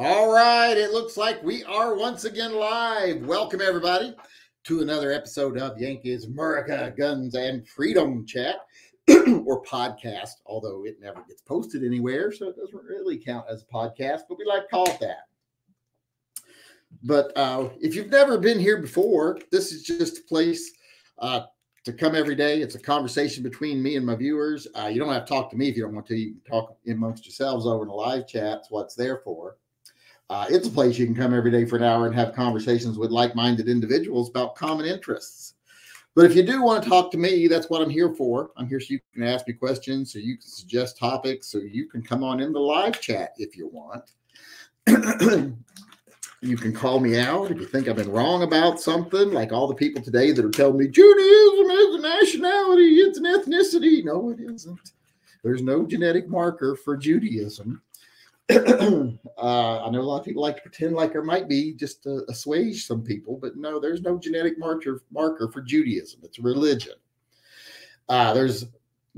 All right, it looks like we are once again live. Welcome, everybody, to another episode of Yankees America Guns and Freedom Chat or podcast, although it never gets posted anywhere, so it doesn't really count as a podcast, but we like to call it that. But uh, if you've never been here before, this is just a place uh, to come every day. It's a conversation between me and my viewers. Uh, you don't have to talk to me if you don't want to. You can talk amongst yourselves over in the live chat. It's what's there for. Uh, it's a place you can come every day for an hour and have conversations with like-minded individuals about common interests. But if you do want to talk to me, that's what I'm here for. I'm here so you can ask me questions, so you can suggest topics, so you can come on in the live chat if you want. you can call me out if you think I've been wrong about something, like all the people today that are telling me Judaism is a nationality, it's an ethnicity. No, it isn't. There's no genetic marker for Judaism. Uh, I know a lot of people like to pretend like there might be just to assuage some people, but no, there's no genetic marker marker for Judaism. It's a religion. Uh, there's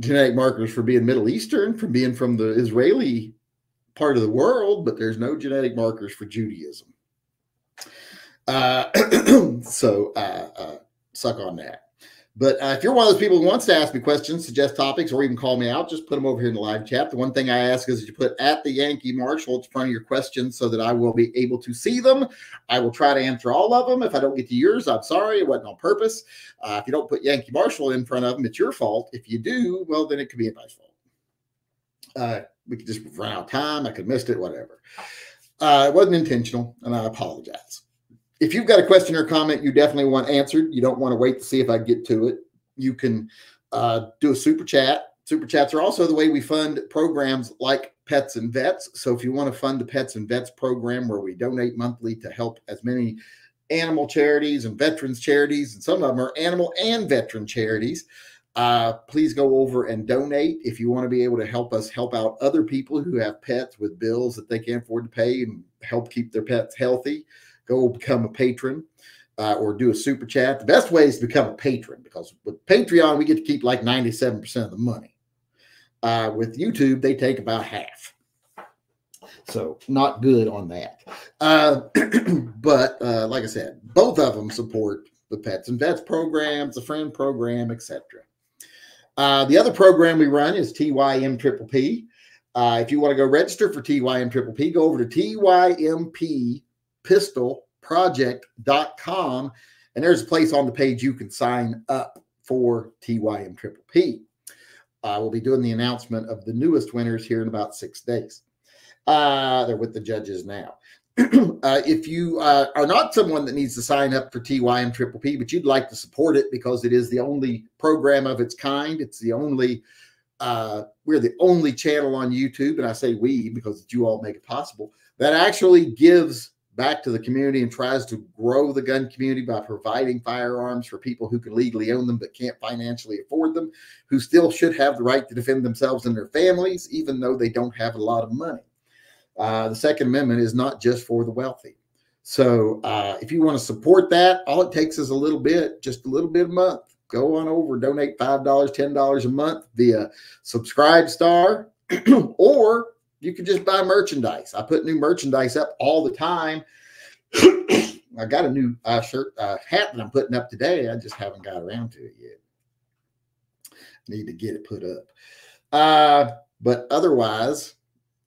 genetic markers for being Middle Eastern, for being from the Israeli part of the world, but there's no genetic markers for Judaism. Uh, so uh, uh, suck on that. But uh, if you're one of those people who wants to ask me questions, suggest topics, or even call me out, just put them over here in the live chat. The one thing I ask is that you put at the Yankee Marshal in front of your questions so that I will be able to see them. I will try to answer all of them. If I don't get to yours, I'm sorry. It wasn't on purpose. Uh, if you don't put Yankee Marshal in front of them, it's your fault. If you do, well, then it could be anybody's fault. Uh, we could just run out of time. I could have missed it, whatever. Uh, it wasn't intentional, and I apologize if you've got a question or comment you definitely want answered, you don't want to wait to see if I get to it. You can uh, do a super chat. Super chats are also the way we fund programs like Pets and Vets. So if you want to fund the Pets and Vets program where we donate monthly to help as many animal charities and veterans charities, and some of them are animal and veteran charities, uh, please go over and donate if you want to be able to help us help out other people who have pets with bills that they can't afford to pay and help keep their pets healthy go become a patron uh, or do a super chat. The best way is to become a patron because with Patreon, we get to keep like 97% of the money. Uh, with YouTube, they take about half. So, not good on that. Uh, but uh, like I said, both of them support the Pets and Vets programs, the Friend program, etc. Uh, the other program we run is TYM Triple P. Uh, if you want to go register for TYM Triple P, go over to TYMP pistolproject.com. And there's a place on the page you can sign up for TYM Triple P. Uh, we'll be doing the announcement of the newest winners here in about six days. Uh, they're with the judges now. uh, if you uh, are not someone that needs to sign up for TYM Triple P, but you'd like to support it because it is the only program of its kind, it's the only, uh, we're the only channel on YouTube, and I say we because you all make it possible, that actually gives back to the community and tries to grow the gun community by providing firearms for people who can legally own them but can't financially afford them, who still should have the right to defend themselves and their families, even though they don't have a lot of money. Uh, the Second Amendment is not just for the wealthy. So uh, if you want to support that, all it takes is a little bit, just a little bit a month. Go on over, donate $5, $10 a month via Subscribe Star or you can just buy merchandise. I put new merchandise up all the time. I got a new uh, shirt, uh, hat that I'm putting up today. I just haven't got around to it yet. Need to get it put up. Uh, but otherwise,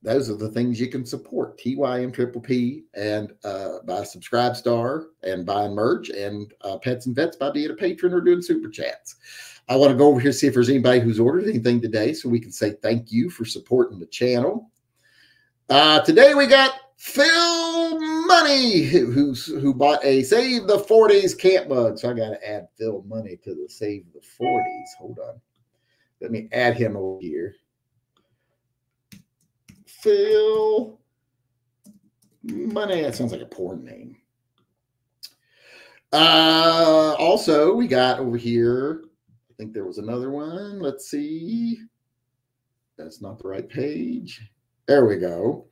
those are the things you can support TYM Triple P and uh, by Subscribe Star and buying merch and uh, Pets and Vets by being a patron or doing super chats. I want to go over here see if there's anybody who's ordered anything today so we can say thank you for supporting the channel. Uh, today we got Phil Money, who's who bought a Save the 40s camp mug. So I got to add Phil Money to the Save the 40s. Hold on. Let me add him over here. Phil Money. That sounds like a porn name. Uh, also, we got over here, I think there was another one. Let's see. That's not the right page. There we go.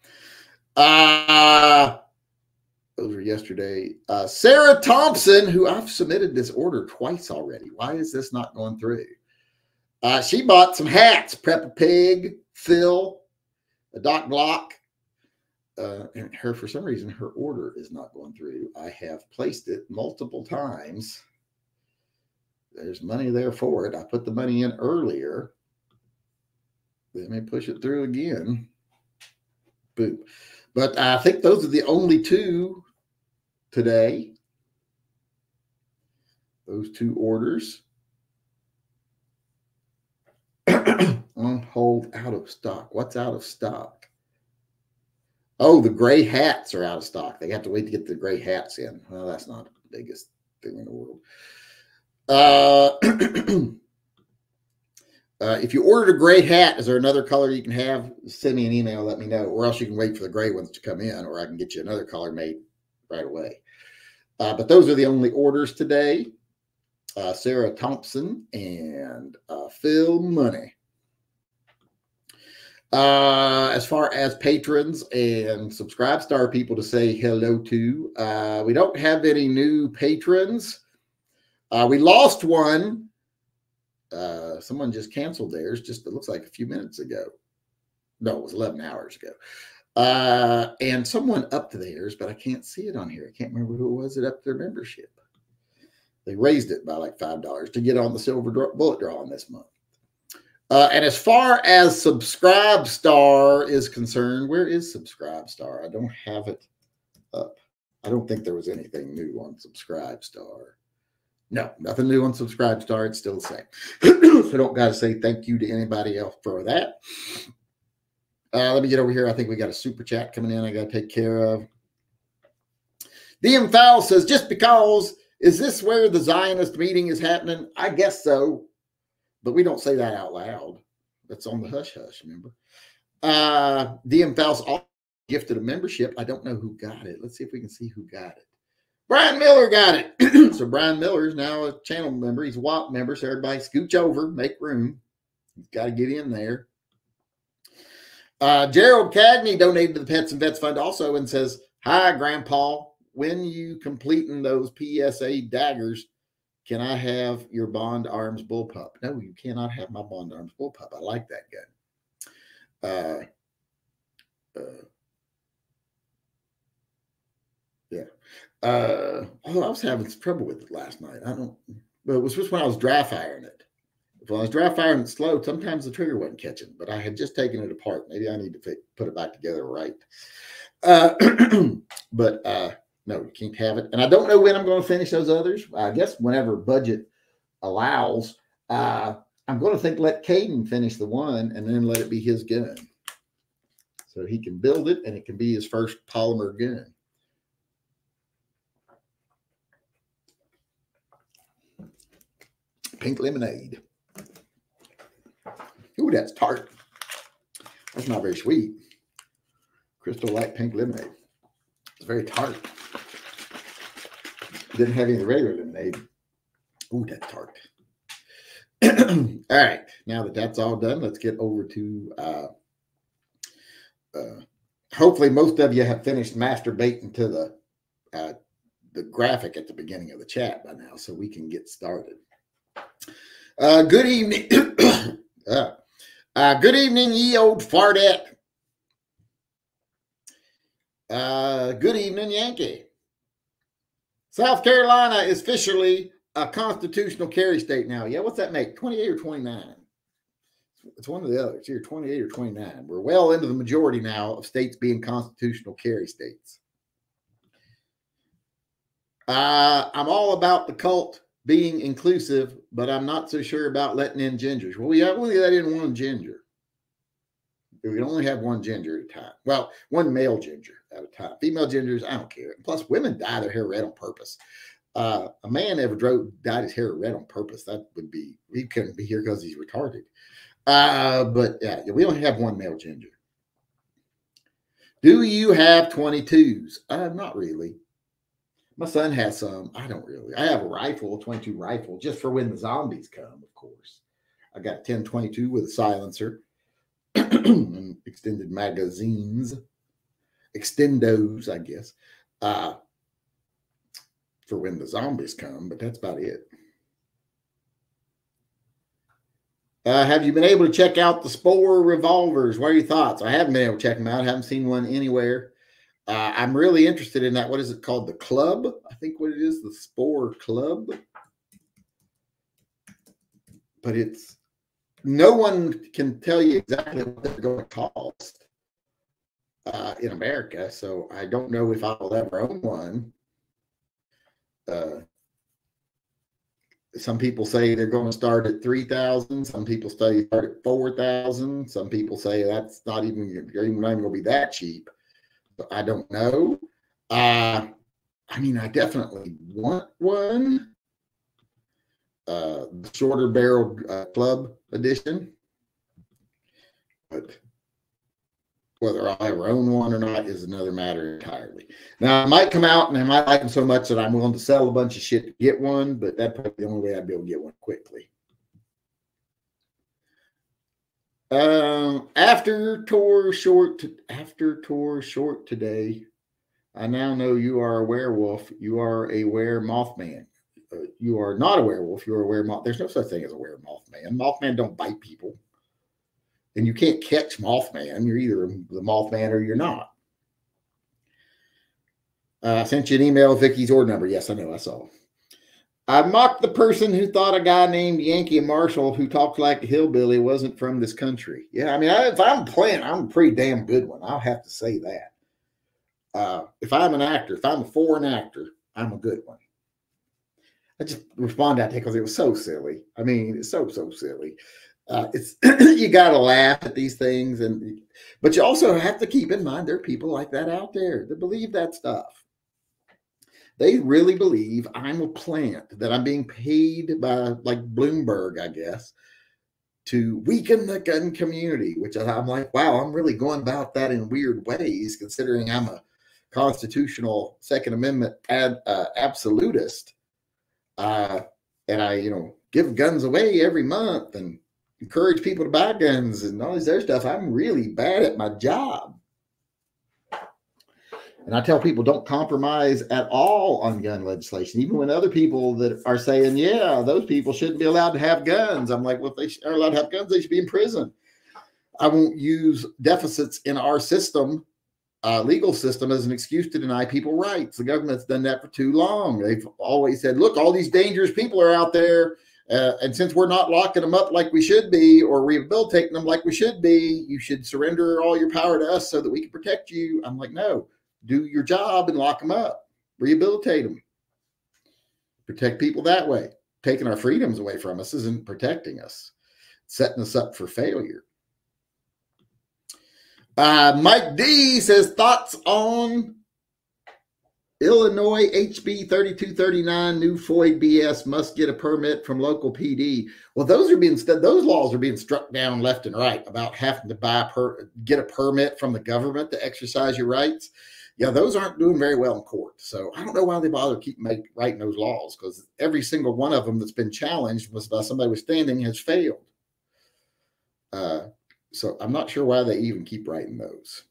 Uh those were yesterday. Uh, Sarah Thompson, who I've submitted this order twice already. Why is this not going through? Uh, she bought some hats, Preppa Pig, Phil, a Doc Block, uh, and her for some reason her order is not going through. I have placed it multiple times. There's money there for it. I put the money in earlier. Let me push it through again. But I think those are the only two today. Those two orders on hold out of stock. What's out of stock? Oh, the gray hats are out of stock. They have to wait to get the gray hats in. Well, that's not the biggest thing in the world. Uh, uh, if you ordered a gray hat, is there another color you can have? Send me an email, let me know, or else you can wait for the gray ones to come in, or I can get you another color made right away. Uh, but those are the only orders today. Uh, Sarah Thompson and uh, Phil Money. Uh, as far as patrons and subscribe star people to say hello to, we don't have any new patrons. We lost one. Uh, someone just canceled theirs. Just it looks like a few minutes ago. No, it was eleven hours ago. Uh, and someone upped theirs, but I can't see it on here. I can't remember who it was that upped their membership. They raised it by like five dollars to get on the silver draw, bullet drawing this month. Uh, and as far as Subscribe Star is concerned, where is Subscribe Star? I don't have it up. I don't think there was anything new on Subscribe Star. No, nothing new on Subscribe. It's still the same. so don't got to say thank you to anybody else for that. Uh, let me get over here. I think we got a super chat coming in. I got to take care of. DM Fowl says, just because, is this where the Zionist meeting is happening? I guess so but we don't say that out loud. That's on the hush hush, remember? Uh, DM Faust gifted a membership. I don't know who got it. Let's see if we can see who got it. Brian Miller got it. so Brian Miller is now a channel member. He's a WAP member. So everybody scooch over, make room. Got to get in there. Uh, Gerald Cagney donated to the Pets and Vets Fund also and says, Hi, Grandpa. When you completing those PSA daggers, can I have your Bond Arms bullpup? No, you cannot have my Bond Arms bullpup. I like that gun. Uh, uh, yeah. Uh, oh, I was having some trouble with it last night. I don't, but it was just when I was dry firing it. When I was dry firing it slow, sometimes the trigger wasn't catching, but I had just taken it apart. Maybe I need to fit, put it back together right. Uh, but uh, no, you can't have it. And I don't know when I'm going to finish those others. I guess whenever budget allows. Uh, I'm going to think let Caden finish the one and then let it be his gun. So he can build it and it can be his first polymer gun. Pink lemonade. Ooh, that's tart. That's not very sweet. Crystal light pink lemonade. It's very tart. Didn't have any regular lemonade. Ooh, that's tart. all right. Now that that's all done, let's get over to. Uh, uh, hopefully, most of you have finished masturbating to the uh, the graphic at the beginning of the chat by now, so we can get started. Uh, good evening. uh, uh, good evening, ye old fartette. Uh, good evening, Yankee. South Carolina is officially a constitutional carry state now. Yeah, what's that make? 28 or 29? It's one of the others. Here, 28 or 29. We're well into the majority now of states being constitutional carry states. Uh, I'm all about the cult being inclusive, but I'm not so sure about letting in gingers. Well, we only let in one ginger. We only have one ginger at a time. Well, one male ginger at a time. Female gingers, I don't care. Plus, women dye their hair red on purpose. Uh, a man ever drove dyed his hair red on purpose. That would be he couldn't be here because he's retarded. Uh, but yeah, we only have one male ginger. Do you have 22s? Uh, not really. My son has some. I don't really. I have a rifle, a 22 rifle, just for when the zombies come, of course. I got 1022 with a silencer and extended magazines extendos, I guess, uh, for when the zombies come, but that's about it. Uh, have you been able to check out the Spohr revolvers? What are your thoughts? I haven't been able to check them out. I haven't seen one anywhere. Uh, I'm really interested in that. What is it called? The club? I think what it is, the Spohr Club. But it's no one can tell you exactly what they're going to cost uh, in America. So I don't know if I'll ever own one. Uh, some people say they're going to start at 3000 some people say start at 4000 some people say that's not even not even going to be that cheap i don't know uh i mean i definitely want one uh the shorter barrel uh, club edition but whether I'll ever own one or not is another matter entirely. Now, I might come out and I might like them so much that I'm willing to sell a bunch of shit to get one, but that's probably the only way I'd be able to get one quickly. Um, after tour short, after tour short today, I now know you are a werewolf. You are a were mothman. Uh, you are not a werewolf. You are a were moth. There's no such thing as a were mothman. Mothman don't bite people and you can't catch Mothman. You're either the Mothman or you're not. Uh, I sent you an email Vicky's order number. Yes, I know. I saw. I mocked the person who thought a guy named Yankee Marshal who talked like a hillbilly wasn't from this country. Yeah, I mean, I, if I'm playing, I'm a pretty damn good one. I'll have to say that. Uh, if I'm an actor, if I'm a foreign actor, I'm a good one. I just responded that because it was so silly. I mean, it's so so silly uh, it's you got to laugh at these things, and but you also have to keep in mind there are people like that out there that believe that stuff. They really believe I'm a plant that I'm being paid by like Bloomberg, I guess, to weaken the gun community. Which I'm like, wow, I'm really going about that in weird ways, considering I'm a constitutional Second Amendment ad, uh, absolutist, uh, and I, you know, give guns away every month and encourage people to buy guns and all this other stuff. I'm really bad at my job. And I tell people don't compromise at all on gun legislation, even when other people that are saying, yeah, those people shouldn't be allowed to have guns. I'm like, well, if they are allowed to have guns, they should be in prison. I won't use deficits in our system, uh, legal system, as an excuse to deny people rights. The government's done that for too long. They've always said, look, all these dangerous people are out there uh, and since we're not locking them up like we should be or rehabilitating them like we should be, you should surrender all your power to us so that we can protect you. I'm like, no, do your job and lock them up, rehabilitate them, protect people that way. Taking our freedoms away from us isn't protecting us, setting us up for failure. Uh, Mike D says thoughts on Illinois HB 3239 new FOID BS must get a permit from local PD. Well, those are being those laws are being struck down left and right about having to buy per get a permit from the government to exercise your rights. Yeah, those aren't doing very well in court. So I don't know why they bother keep make, writing those laws because every single one of them that's been challenged was by somebody withstanding has failed. Uh, so I'm not sure why they even keep writing those.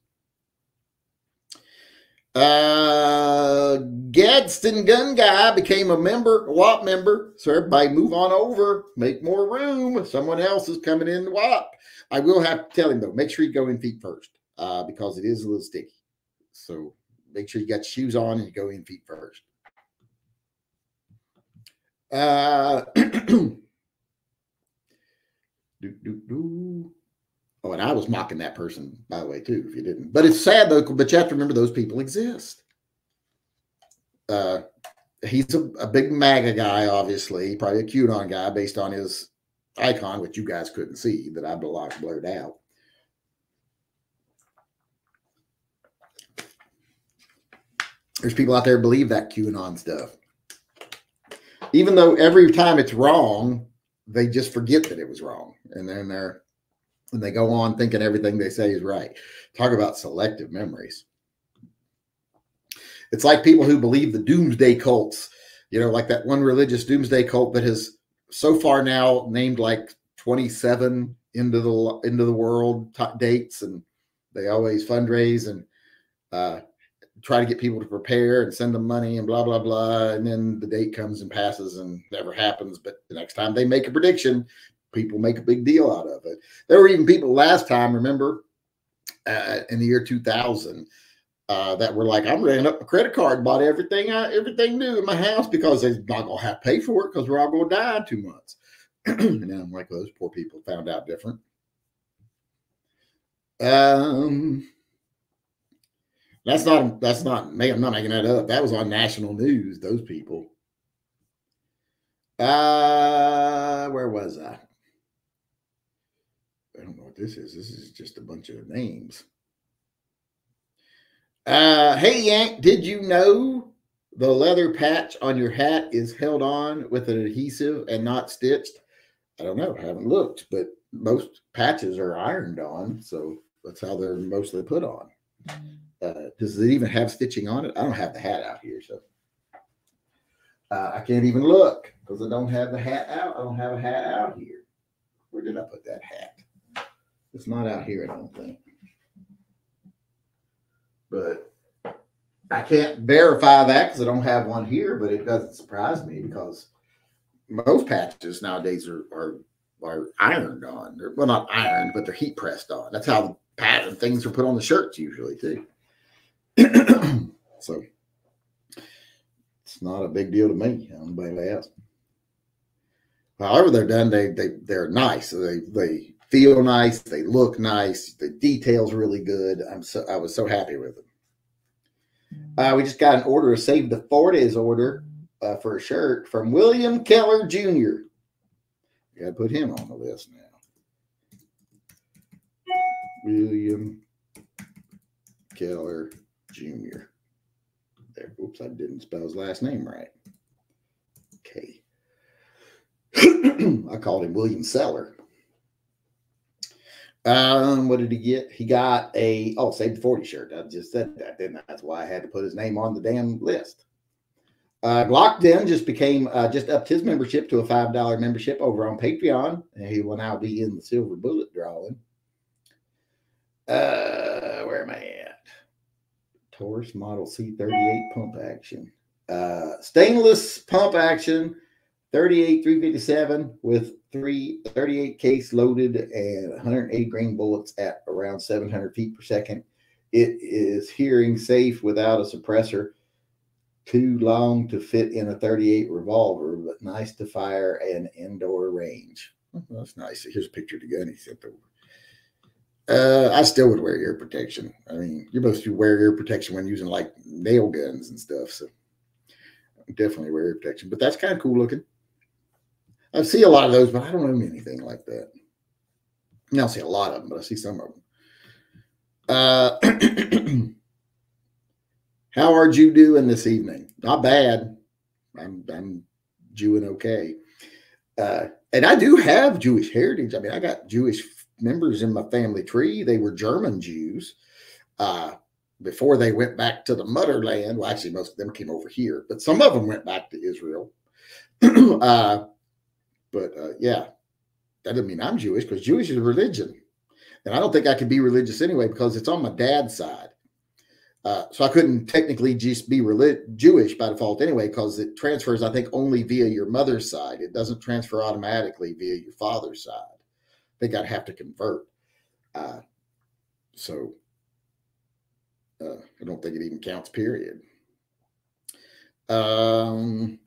Uh, Gadsden Gun Guy became a member, a WAP member. So everybody move on over, make more room. Someone else is coming in the WAP. I will have to tell him though, make sure you go in feet first uh, because it is a little sticky. So make sure you got shoes on and you go in feet first. Uh, do, do, do. Oh, and I was mocking that person, by the way, too, if you didn't. But it's sad, though, but you have to remember those people exist. Uh, he's a, a big MAGA guy, obviously, probably a QAnon guy based on his icon, which you guys couldn't see, that I blocked blurred out. There's people out there believe that QAnon stuff. Even though every time it's wrong, they just forget that it was wrong. And then they're and they go on thinking everything they say is right. Talk about selective memories. It's like people who believe the doomsday cults, you know, like that one religious doomsday cult that has so far now named like 27 into the into the world dates and they always fundraise and uh, try to get people to prepare and send them money and blah blah blah and then the date comes and passes and never happens but the next time they make a prediction people make a big deal out of it. There were even people last time, remember, uh, in the year 2000, uh, that were like, I'm ran up a credit card, bought everything I, everything new in my house because they're not gonna have to pay for it because we're all gonna die in two months. and I'm like, those poor people found out different. Um, that's not that's not I'm not making that up. That was on national news. Those people. Uh, where was I? I don't know what this is. This is just a bunch of names. Uh, hey, Yank, did you know the leather patch on your hat is held on with an adhesive and not stitched? I don't know. I haven't looked, but most patches are ironed on. So that's how they're mostly put on. Uh, does it even have stitching on it? I don't have the hat out here. So uh, I can't even look because I don't have the hat out. I don't have a hat out here. Where did I put that hat? It's not out here, I don't think but I can't verify that because I don't have one here. But it doesn't surprise me because most patches nowadays are are, are ironed on. They're, well, not ironed, but they're heat pressed on. That's how the pattern things are put on the shirts usually too. So it's not a big deal to me. Anybody else? However, they're done. They they they're nice. They they feel nice. They look nice. The details really good. I'm so I was so happy with them. Uh, we just got an order, a Save the Forties order uh, for a shirt from William Keller Jr. Got to put him on the list now. William Keller Jr. There. Oops, I didn't spell his last name right. Okay. I called him William Seller. Um, what did he get? He got a oh, save the 40 shirt. I just said that, didn't I? That's why I had to put his name on the damn list. Uh, Glockden just became uh, just upped his membership to a five dollar membership over on Patreon, and he will now be in the silver bullet drawing. Uh, where am I at? Taurus Model C38 pump action. Uh, stainless pump action, 38 357 with three 38 case loaded and 108 grain bullets at around 700 feet per second. It is hearing safe without a suppressor. Too long to fit in a 38 revolver, but nice to fire an indoor range. Oh, that's nice. Here's a picture of the gun he sent over. Uh, I still would wear ear protection. I mean, you're supposed to wear ear protection when using like nail guns and stuff. So definitely wear ear protection. But that's kind of cool looking. I see a lot of those, but I don't own anything like that. I don't see a lot of them, but I see some of them. Uh, how are you doing this evening? Not bad. I'm I'm Jewing okay. Uh, and I do have Jewish heritage. I mean, I got Jewish members in my family tree. They were German Jews uh, before they went back to the motherland. Well, actually, most of them came over here, but some of them went back to Israel. uh, but uh, yeah, that doesn't mean I'm Jewish because Jewish is a religion. And I don't think I could be religious anyway because it's on my dad's side. Uh, so I couldn't technically just be relig- Jewish by default anyway because it transfers, I think, only via your mother's side. It doesn't transfer automatically via your father's side. I think I'd have to convert. Uh, so uh, I don't think it even counts, period. Um,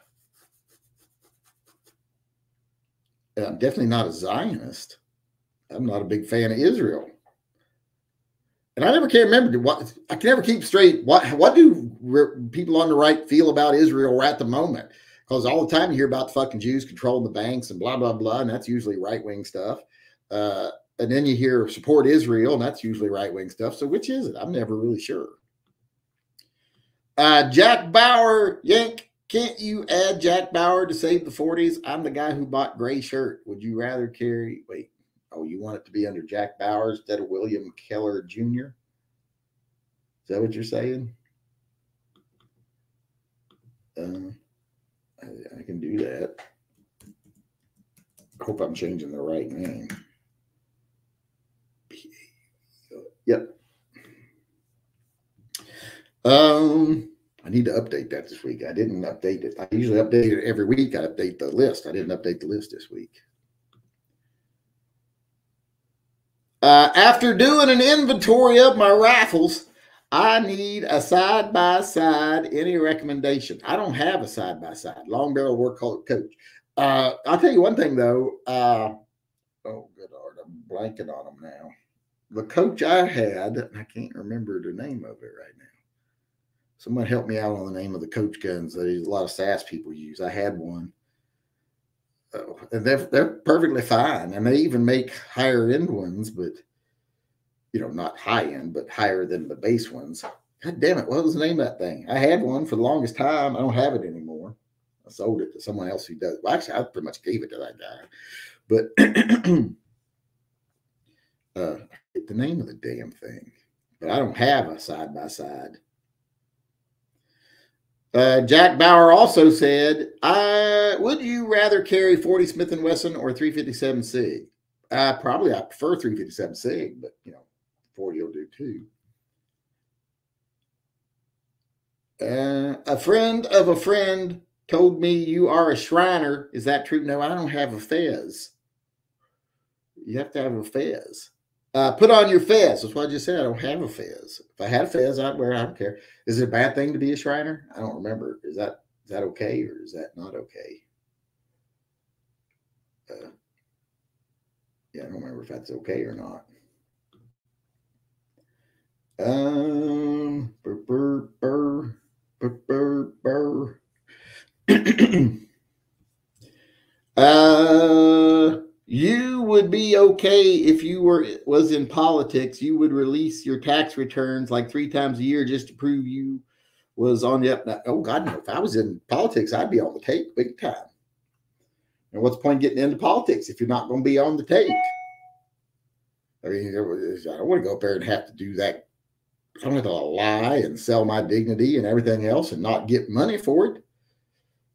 I'm definitely not a Zionist. I'm not a big fan of Israel. And I never can remember what I can never keep straight. What what do people on the right feel about Israel right at the moment? Because all the time you hear about the fucking Jews controlling the banks and blah blah blah, and that's usually right wing stuff. Uh, and then you hear support Israel, and that's usually right wing stuff. So which is it? I'm never really sure. Uh, Jack Bauer, Yank can't you add Jack Bauer to save the 40s? I'm the guy who bought gray shirt. Would you rather carry, wait, oh, you want it to be under Jack Bauer instead of William Keller Jr.? Is that what you're saying? Uh, I, I can do that. I hope I'm changing the right name. Yep. Um, I need to update that this week. I didn't update it. I usually update it every week. I update the list. I didn't update the list this week. Uh, after doing an inventory of my rifles, I need a side by side. Any recommendation? I don't have a side by side. Long barrel work coach. Uh, I'll tell you one thing though. Uh, oh, good lord, I'm blanking on them now. The coach I had, I can't remember the name of it right now. Someone help me out on the name of the coach guns that a lot of SASS people use. I had one. Oh, and they're they're perfectly fine, and they even make higher end ones, but you know, not high end, but higher than the base ones. God damn it, what was the name of that thing? I had one for the longest time. I don't have it anymore. I sold it to someone else who does. Well, actually, I pretty much gave it to that guy. But uh, the name of the damn thing. But I don't have a side by side. Uh, Jack Bauer also said, "I would you rather carry 40 Smith and Wesson or 357 Sig? Uh, probably I prefer 357 Sig, but you know, 40 will do too. Uh, a friend of a friend told me you are a Shriner. Is that true? No, I don't have a fez. You have to have a fez. Uh, put on your fez. That's what I just said. I don't have a fez. If I had a fez, I'd wear it. I don't care. Is it a bad thing to be a Shriner? I don't remember. Is that is that okay or is that not okay? Uh, yeah, I don't remember if that's okay or not. Um, burr, burr, burr, burr, burr, uh, you would be okay if you were was in politics. You would release your tax returns like three times a year just to prove you was on the up. Oh God, no! If I was in politics, I'd be on the take big time. And what's the point getting into politics if you're not going to be on the take? I mean, I don't want to go up there and have to do that I don't have to lie and sell my dignity and everything else and not get money for it.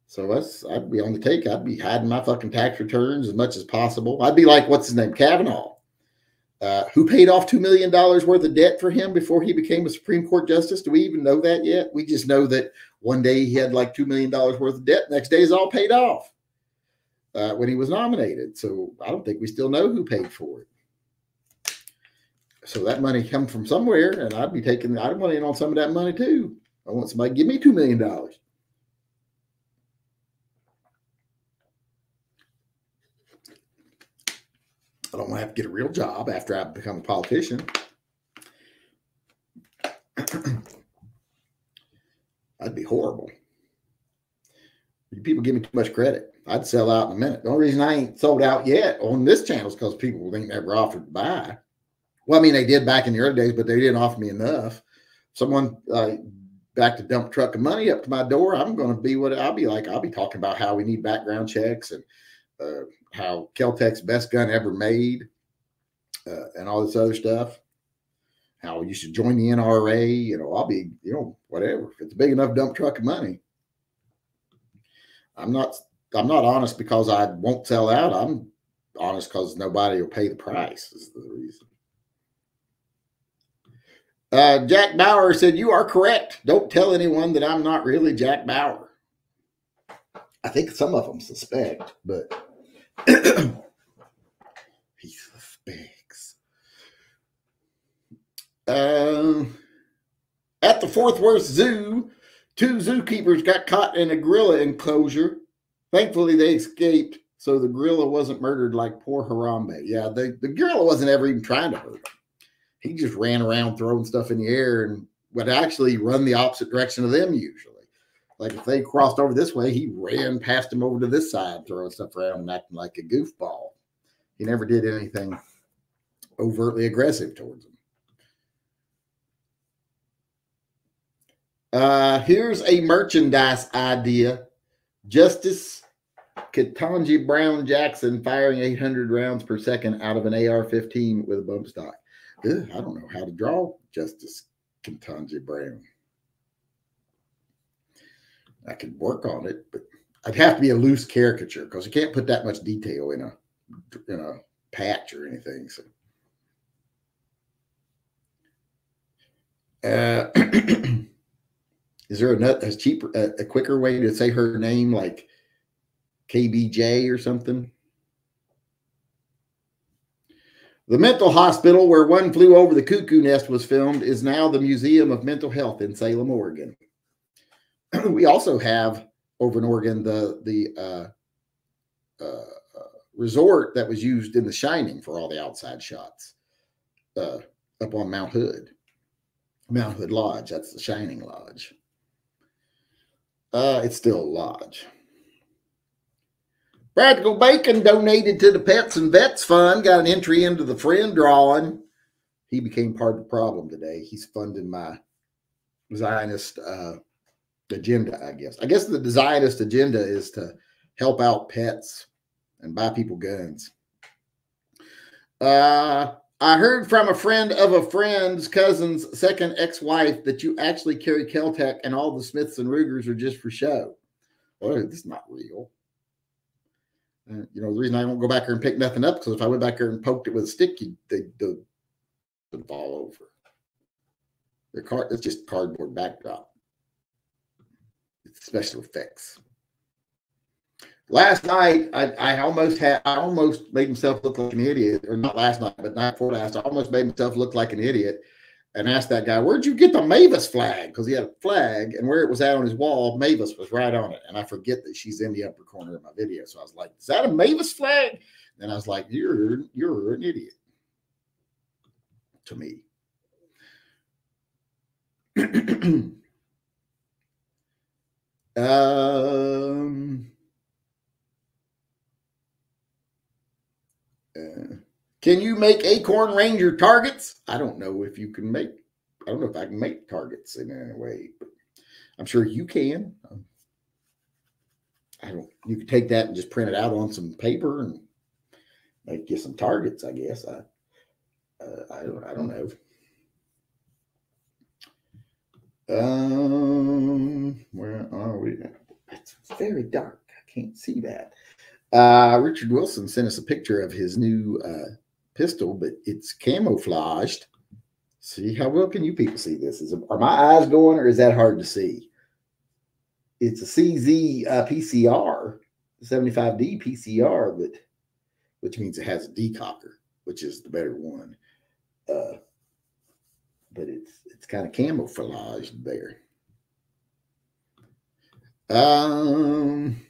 So that's I'd be on the take. I'd be hiding my fucking tax returns as much as possible. I'd be like, what's his name, Kavanaugh, uh, who paid off two million dollars worth of debt for him before he became a Supreme Court justice. Do we even know that yet? We just know that one day he had like two million dollars worth of debt. Next day is all paid off uh, when he was nominated. So I don't think we still know who paid for it so that money come from somewhere, and I'd be taking. I'd want in on some of that money too. I want somebody to give me two million dollars. I don't want to have to get a real job after I become a politician. That'd be horrible. People give me too much credit. I'd sell out in a minute. The only reason I ain't sold out yet on this channel is because people ain't never offered to buy. Well, I mean, they did back in the early days, but they didn't offer me enough. Someone uh, back to dump truck of money up to my door, I'm going to be what I'll be like. I'll be talking about how we need background checks and uh, how Kel-Tec's best gun ever made uh, and all this other stuff. How you should join the NRA. You know, I'll be, you know, whatever. If it's a big enough dump truck of money, I'm not. I'm not honest because I won't sell out. I'm honest because nobody will pay the price. Is the reason. Uh, Jack Bauer said, You are correct. Don't tell anyone that I'm not really Jack Bauer. I think some of them suspect, but he suspects. Uh, at the Fort Worth Zoo, two zookeepers got caught in a gorilla enclosure. Thankfully, they escaped, so the gorilla wasn't murdered like poor Harambe. Yeah, the, the gorilla wasn't ever even trying to hurt him he just ran around throwing stuff in the air and would actually run the opposite direction of them usually. Like if they crossed over this way, he ran past them over to this side, throwing stuff around and acting like a goofball. He never did anything overtly aggressive towards them. Uh, here's a merchandise idea. Justice Ketanji Brown Jackson firing 800 rounds per second out of an AR 15 with a bump stock. Ugh, I don't know how to draw Justice Ketanji Brown. I could work on it, but I'd have to be a loose caricature because you can't put that much detail in a in a patch or anything. So, uh, is there a cheaper, a, a quicker way to say her name, like KBJ or something? The mental hospital where one flew over the cuckoo nest was filmed is now the Museum of Mental Health in Salem, Oregon. we also have over in Oregon the the uh, uh, uh, resort that was used in The Shining for all the outside shots uh, up on Mount Hood, Mount Hood Lodge. That's the Shining Lodge. Uh, it's still a lodge. Practical Bacon donated to the Pets and Vets Fund, got an entry into the friend drawing. He became part of the problem today. He's funding my Zionist uh, agenda, I guess. I guess the Zionist agenda is to help out pets and buy people guns. Uh, I heard from a friend of a friend's cousin's second ex-wife that you actually carry Keltec and all the Smiths and Rugers are just for show. Well, it's not real. Uh, you know, the reason I won't go back there and pick nothing up because if I went back there and poked it with a stick, they would fall over. The card, it's just cardboard backdrop. Special effects. Last night, I, I almost had, I almost made myself look like an idiot, or not last night, but night before last, I almost made myself look like an idiot and asked that guy, Where'd you get the Mavis flag? Because he had a flag, and where it was at on his wall, Mavis was right on it. And I forget that she's in the upper corner of my video. So I was like, Is that a Mavis flag? And I was like, You're you're an idiot to me. um uh, can you make Acorn Ranger targets? I don't know if you can make, I don't know if I can make targets in any way, but I'm sure you can. Um, I don't, you could take that and just print it out on some paper and make you some targets, I guess. I, uh, I don't, I don't know. Um, where are we? It's very dark. I can't see that. Uh, Richard Wilson sent us a picture of his new uh, pistol, but it's camouflaged. See, how well can you people see this? Is are my eyes going, or is that hard to see? It's a CZ uh, PCR, 75D PCR, but which means it has a decocker, which is the better one. Uh, but it's it's kind of camouflaged there. Um,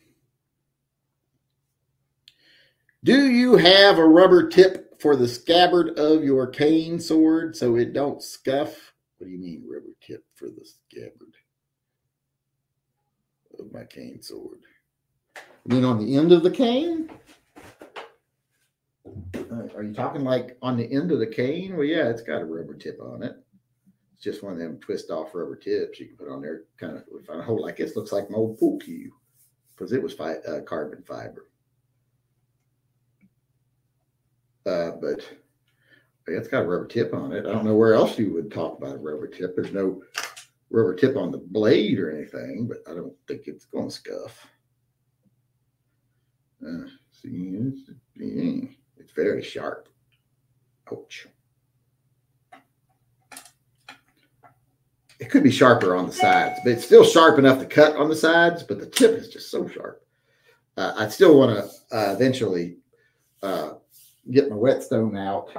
do you have a rubber tip for the scabbard of your cane sword so it don't scuff. What do you mean rubber tip for the scabbard of my cane sword? I mean on the end of the cane? Uh, are you talking like on the end of the cane? Well, yeah, it's got a rubber tip on it. It's just one of them twist off rubber tips you can put on there. Kind of, if I hold like this, looks like my old pool cue because it was fi- uh, carbon fiber. Uh, but it's got a rubber tip on it. I don't know where else you would talk about a rubber tip. There's no rubber tip on the blade or anything, but I don't think it's going to scuff. Uh, see, it's, it's very sharp. Ouch. It could be sharper on the sides, but it's still sharp enough to cut on the sides, but the tip is just so sharp. Uh, I still want to uh, eventually uh, get my whetstone out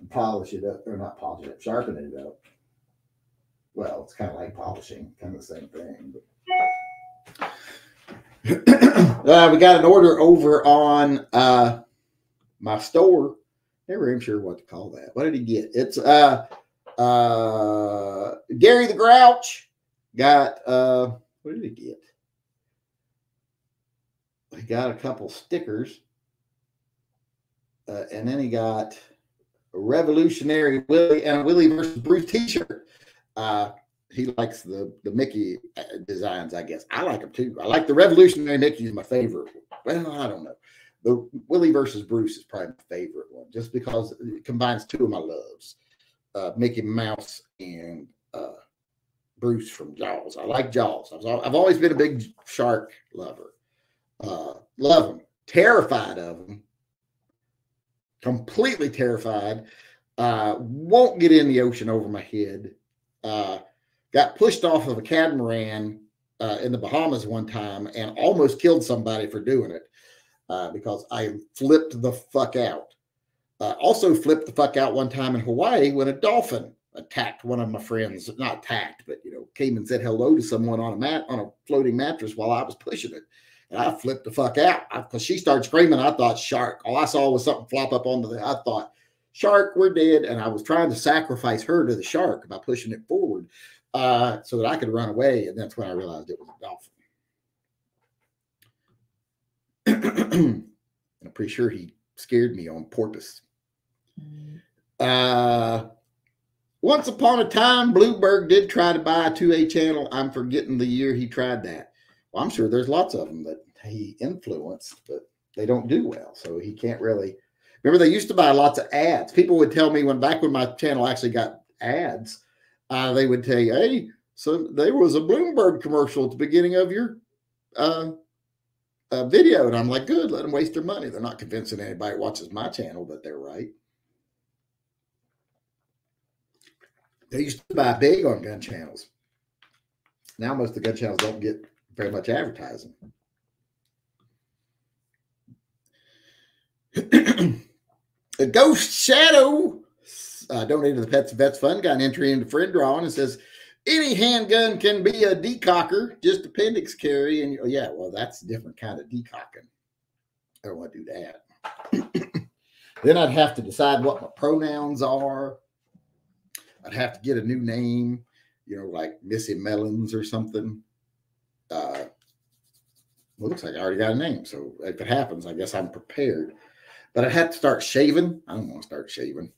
and polish it up, or not polish it up, sharpen it up. Well, it's kind of like polishing, kind of the same thing. uh, we got an order over on uh, my store. Never even sure what to call that. What did he get? It's uh, uh, Gary the Grouch got uh, what did he get? He got a couple stickers uh, and then he got a Revolutionary Willie and a Willie versus Bruce T-shirt. Uh, he likes the the Mickey uh, designs, I guess. I like them too. I like the Revolutionary Mickey is my favorite. Well, I don't know. The Willie versus Bruce is probably my favorite one, just because it combines two of my loves: uh, Mickey Mouse and uh, Bruce from Jaws. I like Jaws. I've, I've always been a big shark lover. Uh, love them. Terrified of them completely terrified. Uh, won't get in the ocean over my head. Uh, got pushed off of a catamaran uh, in the Bahamas one time and almost killed somebody for doing it uh, because I flipped the fuck out. Uh, also flipped the fuck out one time in Hawaii when a dolphin attacked one of my friends. Not attacked, but you know, came and said hello to someone on a mat on a floating mattress while I was pushing it. And I flipped the fuck out because she started screaming. I thought shark. All I saw was something flop up onto the. I thought shark, we're dead. And I was trying to sacrifice her to the shark by pushing it forward uh, so that I could run away. And that's when I realized it was a dolphin. I'm pretty sure he scared me on porpoise. Uh, once upon a time, Bloomberg did try to buy a 2A channel. I'm forgetting the year he tried that. Well, I'm sure there's lots of them that he influenced, but they don't do well. So he can't really. Remember, they used to buy lots of ads. People would tell me when back when my channel actually got ads, uh, they would tell you, hey, so there was a Bloomberg commercial at the beginning of your uh, uh, video. And I'm like, good, let them waste their money. They're not convincing anybody watches my channel that they're right. They used to buy big on gun channels. Now most of the gun channels don't get very much advertising. a ghost shadow uh, donated to the Pets Vets Fund, got an entry into friend drawing and says, any handgun can be a decocker, just appendix carry. And oh, yeah, well, that's a different kind of decocking. I don't want to do that. then I'd have to decide what my pronouns are. I'd have to get a new name, you know, like Missy Melons or something. Uh, well, looks like I already got a name. So if it happens, I guess I'm prepared. But I had to start shaving. I don't want to start shaving.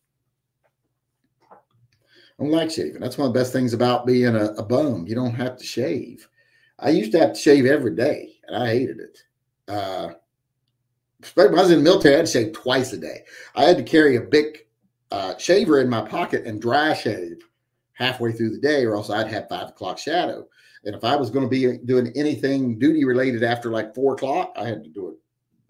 I don't like shaving. That's one of the best things about being a, a bum. You don't have to shave. I used to have to shave every day, and I hated it. Uh, when I was in the military, I had to shave twice a day. I had to carry a big uh, shaver in my pocket and dry shave halfway through the day, or else I'd have five o'clock shadow. And if I was going to be doing anything duty related after like four o'clock, I had to do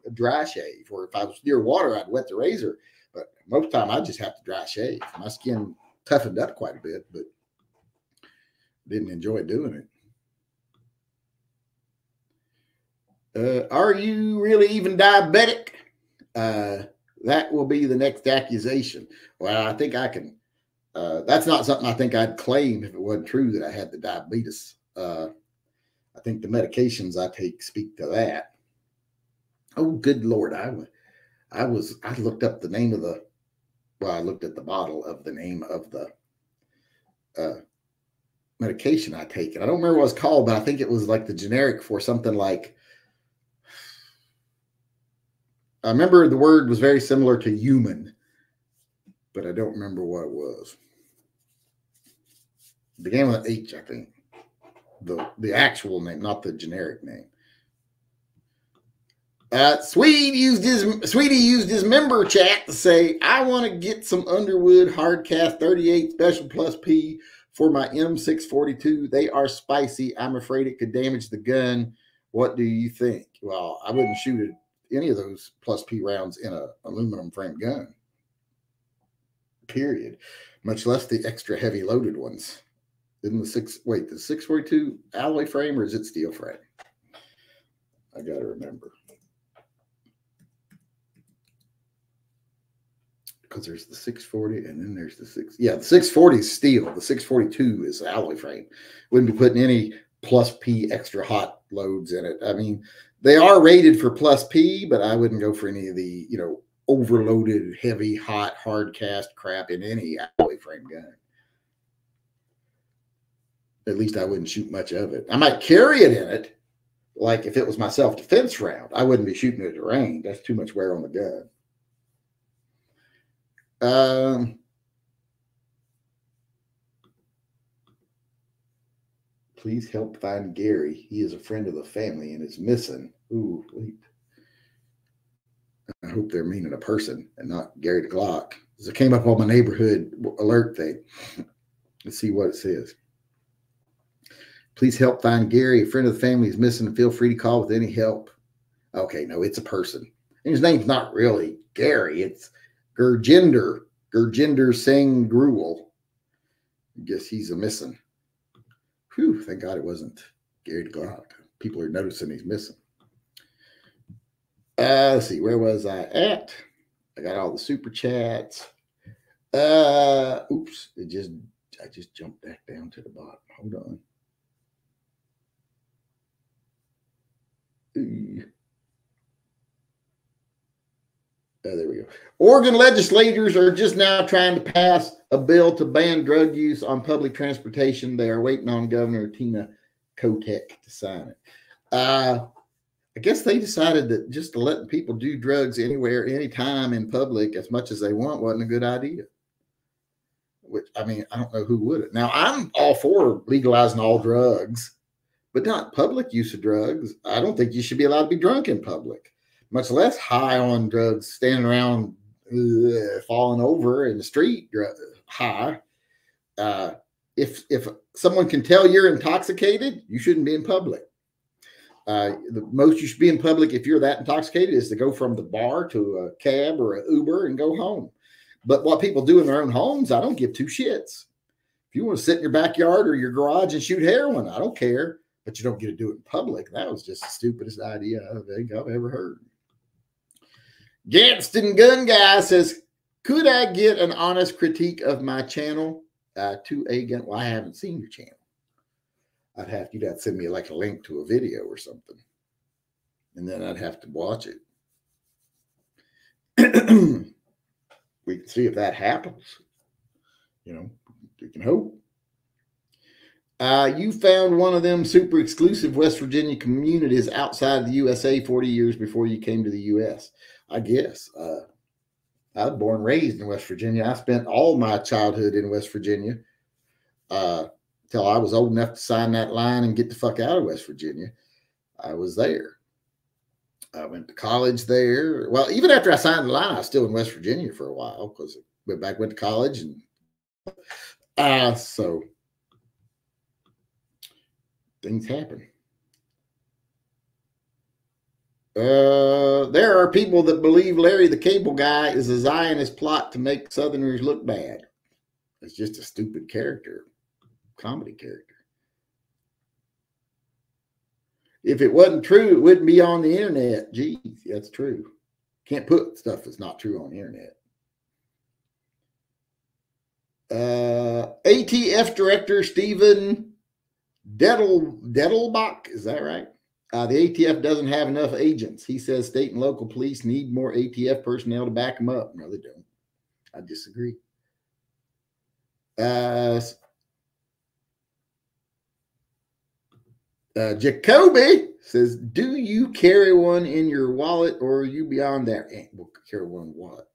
a, dry shave. Or if I was near water, I'd wet the razor. But most of the time, I just have to dry shave. My skin toughened up quite a bit, but didn't enjoy doing it. Uh, are you really even diabetic? Uh, that will be the next accusation. Well, I think I can. Uh, that's not something I think I'd claim if it wasn't true that I had the diabetes. Uh, I think the medications I take speak to that. Oh, good lord! I, I was I looked up the name of the well, I looked at the bottle of the name of the uh, medication I take. And I don't remember what it's called, but I think it was like the generic for something like. I remember the word was very similar to human, but I don't remember what it was. It began with an H, I think. The the actual name, not the generic name. Uh, Sweet used his Sweetie used his member chat to say, "I want to get some Underwood Hardcast 38 Special Plus P for my M642. They are spicy. I'm afraid it could damage the gun. What do you think?" Well, I wouldn't shoot any of those Plus P rounds in an aluminum frame gun. Period. Much less the extra heavy loaded ones. Isn't the six wait the 642 alloy frame or is it steel frame? I gotta remember. because there's the 640 and then there's the six. Yeah, the 640 is steel. The 642 is alloy frame. Wouldn't be putting any plus P extra hot loads in it. I mean, they are rated for plus P, but I wouldn't go for any of the, you know, overloaded, heavy, hot, hard cast crap in any alloy frame gun. At least I wouldn't shoot much of it. I might carry it in it, like if it was my self defense round. I wouldn't be shooting it at range. That's too much wear on the gun. Um, please help find Gary. He is a friend of the family and is missing. Ooh, wait. I hope they're meaning a person and not Gary the Glock. Because it came up on my neighborhood alert thing. Let's see what it says. Please help find Gary. A friend of the family is missing. Feel free to call with any help. Okay, no, it's a person. And his name's not really Gary. It's Gurjinder, Gurjinder Singh Grewal. I guess he's a missing. Whew, thank God it wasn't Gary Glock. People are noticing he's missing. Uh, let's see, where was I at? I got all the super chats. Uh, oops, it just I just jumped back down to the bottom. Hold on. Oh, there we go. Oregon legislators are just now trying to pass a bill to ban drug use on public transportation. They are waiting on Governor Tina Kotek to sign it. Uh, I guess they decided that just letting people do drugs anywhere, anytime in public as much as they want wasn't a good idea. Which I mean, I don't know who would it. Now I'm all for legalizing all drugs, but not public use of drugs. I don't think you should be allowed to be drunk in public, much less high on drugs, standing around uh, falling over in the street high. Uh, if if someone can tell you're intoxicated, you shouldn't be in public. Uh, the most you should be in public if you're that intoxicated is to go from the bar to a cab or an Uber and go home. But what people do in their own homes, I don't give two shits. If you want to sit in your backyard or your garage and shoot heroin, I don't care. But you don't get to do it in public. That was just the stupidest idea I think I've ever heard. Gadsden Gun Guy says, "Could I get an honest critique of my channel?" Uh, to a gun. Well, I haven't seen your channel. I'd have you'd have to send me like a link to a video or something, and then I'd have to watch it. we can see if that happens. You know, we can hope. Uh, you found one of them super exclusive West Virginia communities outside the USA 40 years before you came to the US. I guess. Uh, I was born raised in West Virginia. I spent all my childhood in West Virginia. Uh, till I was old enough to sign that line and get the fuck out of West Virginia. I was there. I went to college there. Well, even after I signed the line, I was still in West Virginia for a while because I went back, went to college, and uh, so things happen. Uh, there are people that believe Larry the Cable Guy is a Zionist plot to make Southerners look bad. It's just a stupid character comedy character. If it wasn't true, it wouldn't be on the internet. Geez, that's true. Can't put stuff that's not true on the internet. Uh, ATF director Steven Dettel, Dettelbach, is that right? Uh, the ATF doesn't have enough agents. He says state and local police need more ATF personnel to back them up. No, they don't. I disagree. Uh, Uh, Jacoby says, "Do you carry one in your wallet, or are you beyond that? Eh, we'll carry one wallet.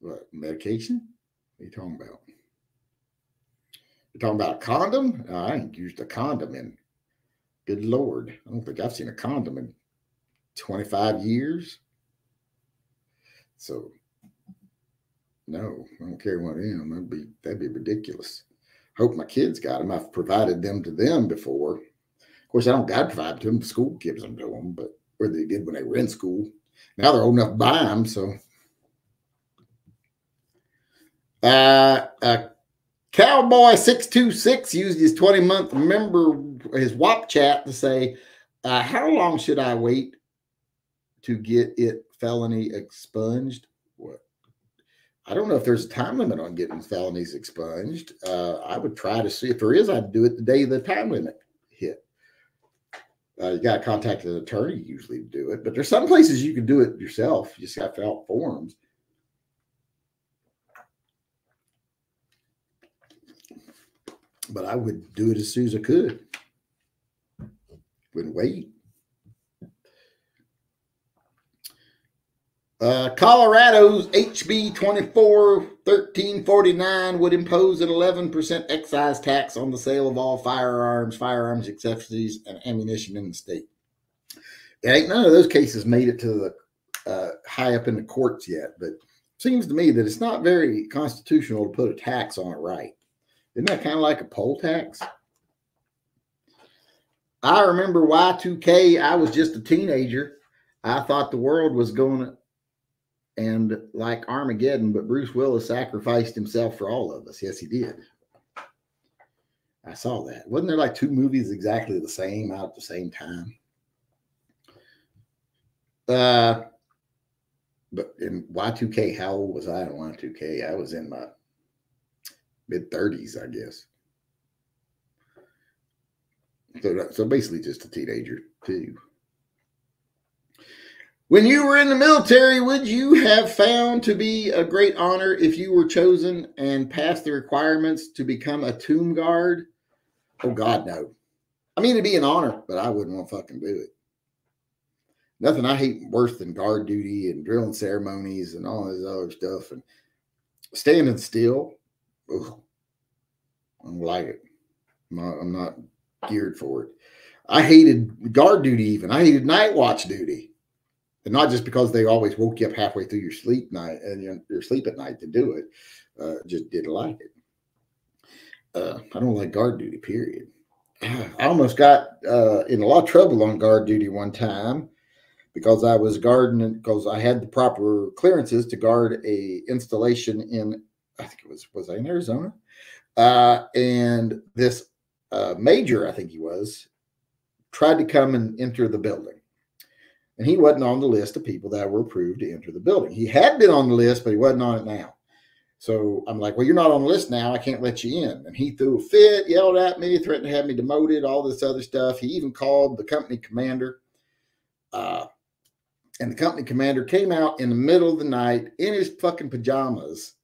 What medication? What are you talking about? You talking about a condom? I ain't used a condom in. Good lord, I don't think I've seen a condom in twenty five years. So, no, I don't carry one them. That'd be that'd be ridiculous." Hope my kids got them. I've provided them to them before. Of course, I don't got to provide to them. The school gives them to them, but or they did when they were in school. Now they're old enough to buy them. So, uh, uh Cowboy six two six used his twenty month member his WAP chat to say, uh, "How long should I wait to get it felony expunged?" I don't know if there's a time limit on getting felonies expunged. Uh, I would try to see if there is. I'd do it the day the time limit hit. Uh, you got to contact an attorney usually to do it, but there's some places you can do it yourself. You just have to fill out forms. But I would do it as soon as I could. Wouldn't wait. Uh, Colorado's HB 24 1349 would impose an 11% excise tax on the sale of all firearms, firearms, accessories, and ammunition in the state. It ain't none of those cases made it to the uh, high up in the courts yet, but seems to me that it's not very constitutional to put a tax on it right. Isn't that kind of like a poll tax? I remember Y2K, I was just a teenager. I thought the world was going to and like Armageddon, but Bruce Willis sacrificed himself for all of us. Yes, he did. I saw that. Wasn't there like two movies exactly the same out at the same time? Uh, but in Y2K, how old was I in Y2K? I was in my mid 30s, I guess. So, so basically just a teenager too. When you were in the military, would you have found to be a great honor if you were chosen and passed the requirements to become a tomb guard? Oh God, no. I mean, it'd be an honor, but I wouldn't want to fucking do it. Nothing I hate worse than guard duty and drilling ceremonies and all this other stuff and standing still. Ugh, I don't like it. I'm not, I'm not geared for it. I hated guard duty even. I hated night watch duty. And not just because they always woke you up halfway through your sleep night and your, your sleep at night to do it. Uh, just didn't like it. Uh, I don't like guard duty, period. I almost got uh, in a lot of trouble on guard duty one time because I was guarding because I had the proper clearances to guard a installation in I think it was was I in Arizona, uh, and this uh, major I think he was tried to come and enter the building, and he wasn't on the list of people that were approved to enter the building. He had been on the list, but he wasn't on it now. So I'm like, well, you're not on the list now. I can't let you in. And he threw a fit, yelled at me, threatened to have me demoted, all this other stuff. He even called the company commander. Uh, and the company commander came out in the middle of the night in his fucking pajamas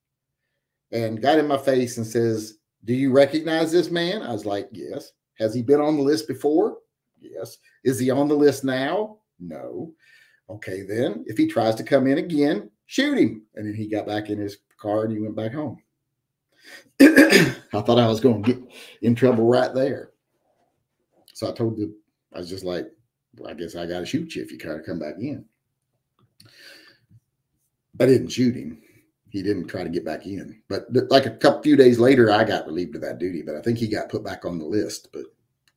and got in my face and says, Do you recognize this man? I was like, Yes. Has he been on the list before? Yes. Is he on the list now? No. Okay, then if he tries to come in again, shoot him. And then he got back in his car and he went back home. I thought I was going to get in trouble right there. So I told the, I was just like, well, I guess I got to shoot you if you kind of come back in. I didn't shoot him. He didn't try to get back in. But like a couple few days later, I got relieved of that duty. But I think he got put back on the list. But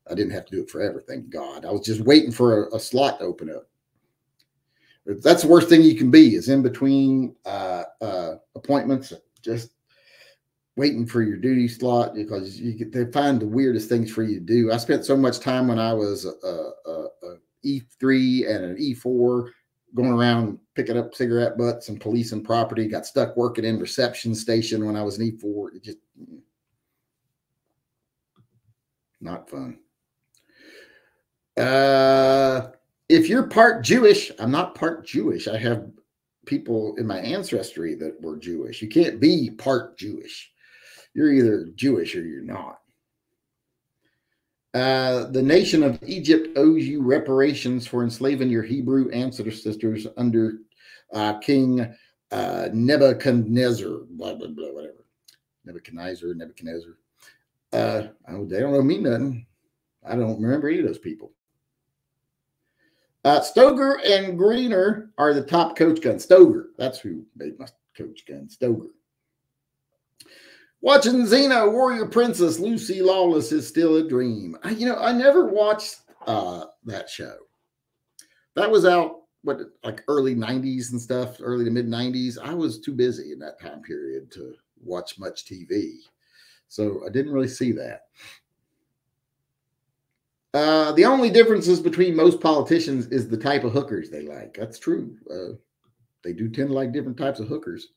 I didn't have to do it forever. Thank God. I was just waiting for a, a slot to open up. That's the worst thing you can be is in between uh, uh, appointments, just waiting for your duty slot because you get, they find the weirdest things for you to do. I spent so much time when I was a, a, a E3 and an E4 going around picking up cigarette butts and policing property. Got stuck working in reception station when I was an E4. It just not fun. Uh, if you're part Jewish, I'm not part Jewish. I have people in my ancestry that were Jewish. You can't be part Jewish. You're either Jewish or you're not. Uh, the nation of Egypt owes you reparations for enslaving your Hebrew ancestors under uh, King uh, Nebuchadnezzar, blah, blah, blah, whatever. Nebuchadnezzar, Nebuchadnezzar. Uh, oh, they don't know me nothing. I don't remember any of those people. Uh, Stoeger and Greener are the top coach guns. Stoeger, that's who made my coach gun. Stoeger. Watching Xena, Warrior Princess, Lucy Lawless is still a dream. I, you know, I never watched uh, that show. That was out what like early 90s and stuff, early to mid 90s. I was too busy in that time period to watch much TV. So I didn't really see that. Uh, the only differences between most politicians is the type of hookers they like. That's true. Uh, they do tend to like different types of hookers.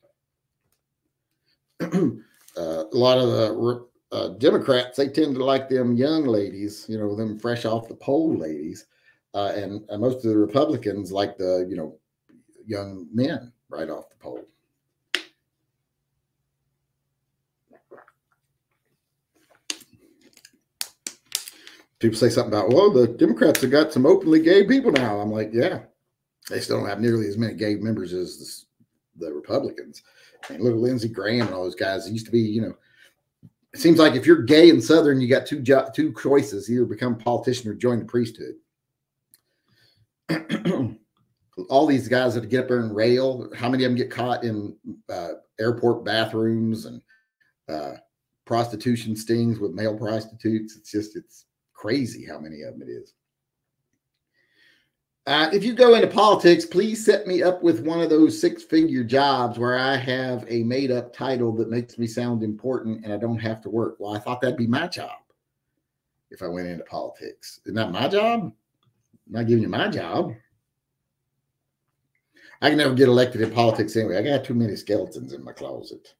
uh, a lot of the uh, Democrats they tend to like them young ladies, you know, them fresh off the pole ladies, uh, and, and most of the Republicans like the you know young men right off the pole. People say something about, well, the Democrats have got some openly gay people now. I'm like, yeah, they still don't have nearly as many gay members as the Republicans. At Lindsey Graham and all those guys. It used to be, you know, it seems like if you're gay and Southern, you got two jo- two choices: either become a politician or join the priesthood. all these guys that get up there and rail, how many of them get caught in uh, airport bathrooms and uh, prostitution stings with male prostitutes? It's just it's crazy how many of them it is. Uh, if you go into politics, please set me up with one of those six figure jobs where I have a made up title that makes me sound important and I don't have to work. Well, I thought that'd be my job if I went into politics. Isn't that my job? I'm not giving you my job. I can never get elected in politics anyway. I got too many skeletons in my closet.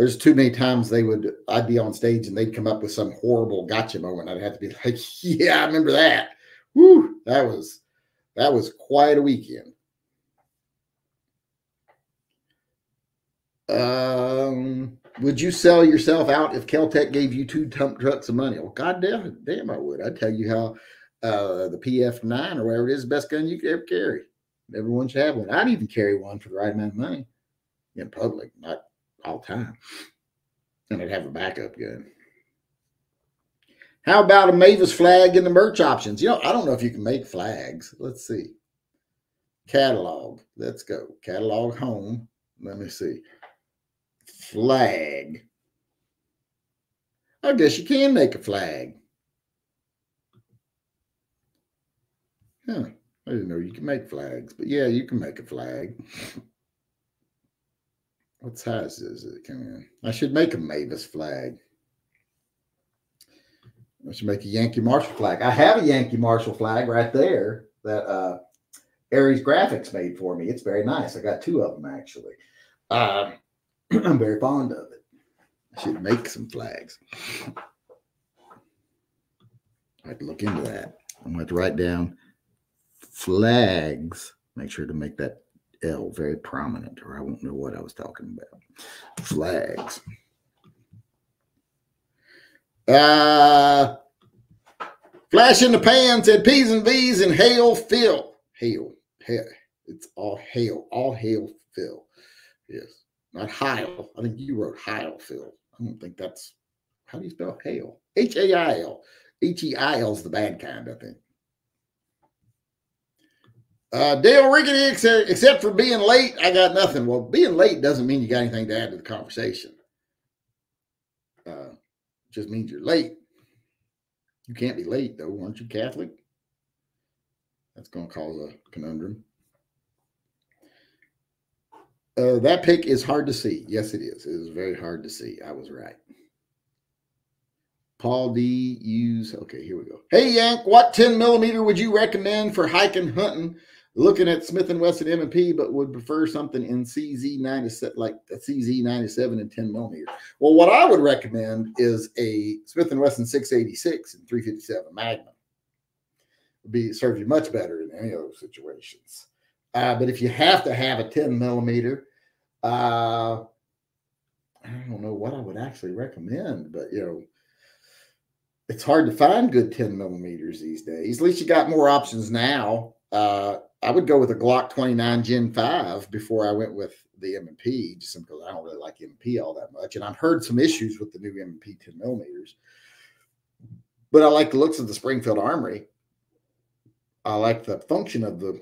There's too many times they would I'd be on stage and they'd come up with some horrible gotcha moment. I'd have to be like, yeah, I remember that. Woo, that was that was quite a weekend. Um, would you sell yourself out if Kel-Tec gave you two dump trucks of money? Well, God damn, damn, I would. I'd tell you how uh, the PF9 or whatever it is, the best gun you could ever carry. Everyone should have one. I'd even carry one for the right amount of money in public, not all time. And I'd have a backup gun. How about a Mavis flag in the merch options? You know, I don't know if you can make flags. Let's see. Catalog. Let's go. Catalog home. Let me see. Flag. I guess you can make a flag. Huh. I didn't know you can make flags, but yeah, you can make a flag. What size is it come in? I should make a Mavis flag. I should make a Yankee Marshal flag. I have a Yankee Marshal flag right there that uh, Aries Graphics made for me. It's very nice. I got two of them actually. Uh, I'm very fond of it. I should make some flags. I have to look into that. I'm going to write down flags. Make sure to make that L very prominent, or I won't know what I was talking about. Flags. Uh, flash in the pan said P's and V's and hail Phil. Hail. hail. It's all hail. All hail Phil. Yes. Not Heil. I think you wrote Heil Phil. I don't think that's how do you spell hail? H A I L. H E I L is the bad kind, I think. Uh, Dale Rickety, except, except for being late, I got nothing. Well, being late doesn't mean you got anything to add to the conversation. Uh, just means you're late. You can't be late, though. Aren't you Catholic? That's going to cause a conundrum. Uh, that pick is hard to see. Yes, it is. It is very hard to see. I was right. Paul D. Use. Okay, here we go. Hey, Yank, what 10 millimeter would you recommend for hiking hunting looking at Smith and Wesson M&P, but would prefer something in CZ 97, like a CZ 97 and 10 millimeter. Well, what I would recommend is a Smith and Wesson 686 and 357 Magnum. Would be serve you much better in any of those situations. Uh, but if you have to have a 10 millimeter, uh, I don't know what I would actually recommend, but you know, it's hard to find good 10 millimeters these days. At least you got more options now. Uh, I would go with a Glock 29 Gen 5 before I went with the M&P, just because I don't really like M&P all that much. And I've heard some issues with the new M&P 10 millimeters. But I like the looks of the Springfield Armory. I like the function of the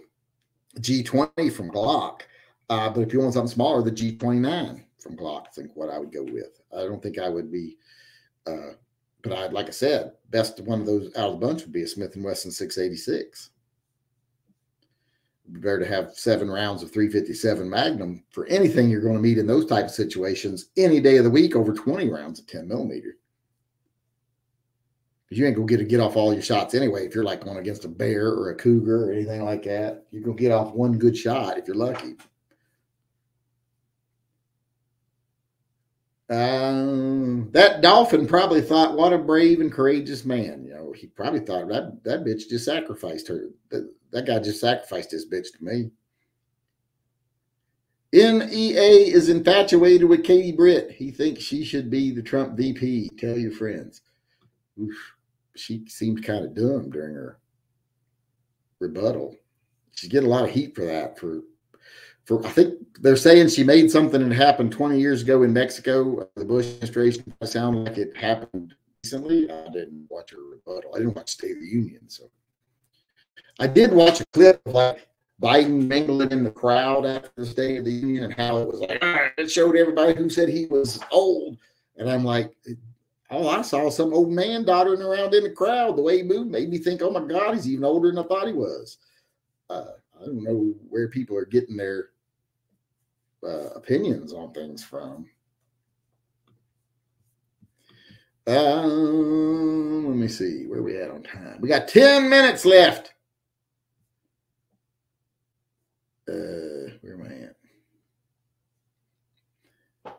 G20 from Glock. Uh, but if you want something smaller, the G29 from Glock, I think what I would go with. I don't think I would be, uh, but I like I said, best one of those out of the bunch would be a Smith and Wesson 686 better to have seven rounds of 357 Magnum for anything you're going to meet in those type of situations any day of the week over 20 rounds of 10 millimeter. Because you ain't gonna get to get off all your shots anyway. If you're like going against a bear or a cougar or anything like that, you're gonna get off one good shot if you're lucky. Um, that dolphin probably thought, "What a brave and courageous man." You know, he probably thought that that bitch just sacrificed her. That guy just sacrificed his bitch to me. NEA is infatuated with Katie Britt. He thinks she should be the Trump VP. Tell your friends. Oof, she seemed kind of dumb during her rebuttal. She get a lot of heat for that. For for I think they're saying she made something that happened 20 years ago in Mexico. The Bush administration sound like it happened recently. I didn't watch her rebuttal. I didn't watch State of the Union, so I did watch a clip of like Biden mingling in the crowd after the State of the Union and how it was like ah, it showed everybody who said he was old, and I'm like, oh, I saw some old man doddering around in the crowd. The way he moved made me think, oh my God, he's even older than I thought he was. Uh, I don't know where people are getting their uh, opinions on things from. Um, let me see where we at on time. We got 10 minutes left. uh, where am I at?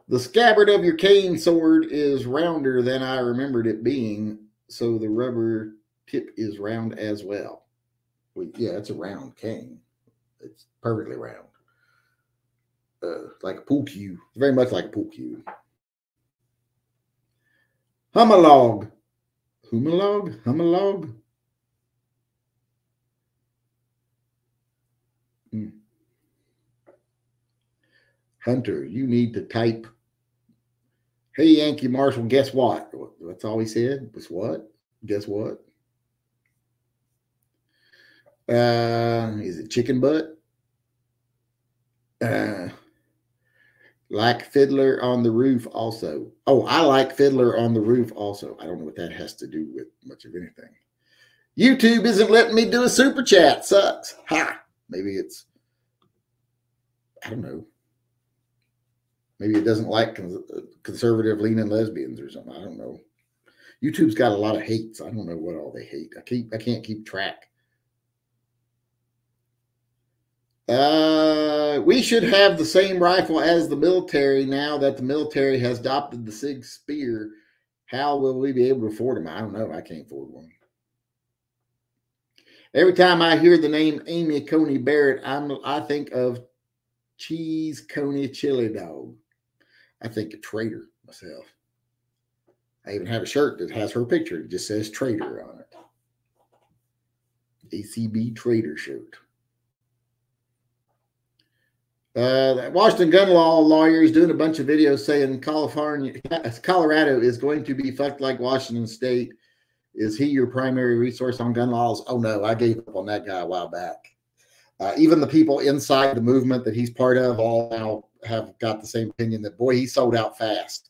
The scabbard of your cane sword is rounder than I remembered it being, so the rubber tip is round as well. well yeah, it's a round cane. It's perfectly round. Uh, like a pool cue. Very much like a pool cue. Humalog. Humalog? Humalog? Hunter, you need to type Hey, Yankee Marshal, guess what? That's all he said was what? Guess what? Uh, is it chicken butt? Uh, like Fiddler on the Roof also. Oh, I like Fiddler on the Roof also. I don't know what that has to do with much of anything. YouTube isn't letting me do a super chat. Sucks. Ha. Maybe it's, I don't know. Maybe it doesn't like conservative leaning lesbians or something. I don't know. YouTube's got a lot of hates. I don't know what all they hate. I keep I can't keep track. Uh, we should have the same rifle as the military now that the military has adopted the Sig Spear. How will we be able to afford them? I don't know. I can't afford one. Every time I hear the name Amy Coney Barrett, I'm I think of cheese Coney chili dog. I think a traitor myself. I even have a shirt that has her picture. It just says traitor on it. ACB traitor shirt. Uh, Washington gun law lawyers doing a bunch of videos saying California, Colorado is going to be fucked like Washington State. Is he your primary resource on gun laws? Oh no, I gave up on that guy a while back. Uh, even the people inside the movement that he's part of all now have got the same opinion that boy, he sold out fast.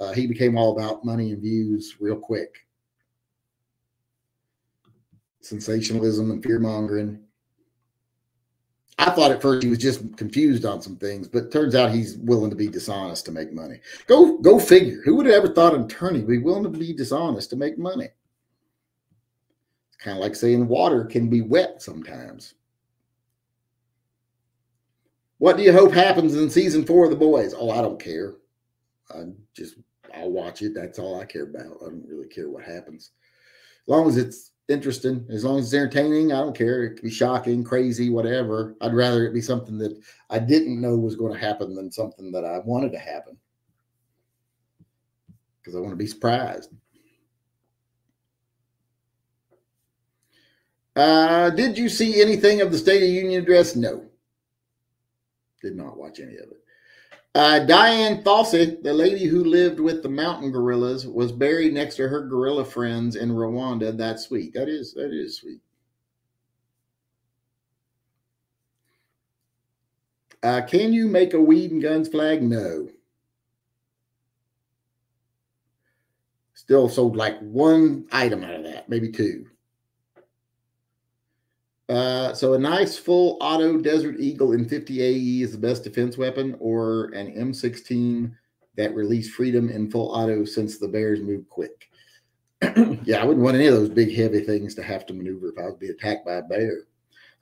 Uh, he became all about money and views real quick. Sensationalism and fear mongering. I thought at first he was just confused on some things, but turns out he's willing to be dishonest to make money. Go, go figure. Who would have ever thought an attorney would be willing to be dishonest to make money? It's kind of like saying water can be wet sometimes. What do you hope happens in season four of The Boys? Oh, I don't care. I just I'll watch it. That's all I care about. I don't really care what happens. As long as it's interesting, as long as it's entertaining, I don't care. It could be shocking, crazy, whatever. I'd rather it be something that I didn't know was going to happen than something that I wanted to happen. Because I want to be surprised. Uh, did you see anything of the State of Union address? No. Did not watch any of it. Uh, Dian Fossey, the lady who lived with the mountain gorillas, was buried next to her gorilla friends in Rwanda. That's sweet. That is that is sweet. Uh, can you make a weed and guns flag? No. Still sold like one item out of that, maybe two. Uh, so a nice full auto Desert Eagle in 50 AE is the best defense weapon, or an M16 that released freedom in full auto since the bears move quick. yeah, I wouldn't want any of those big heavy things to have to maneuver if I was be attacked by a bear.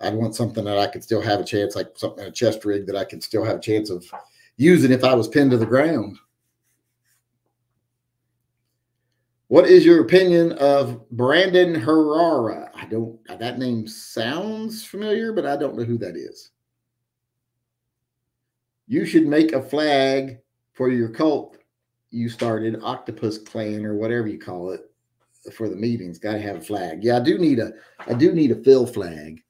I'd want something that I could still have a chance, like something in a chest rig that I could still have a chance of using if I was pinned to the ground. What is your opinion of Brandon Herrera? I don't, that name sounds familiar, but I don't know who that is. You should make a flag for your cult you started, Octopus Clan or whatever you call it, for the meetings. Got to have a flag. Yeah, I do need a, I do need a Phil flag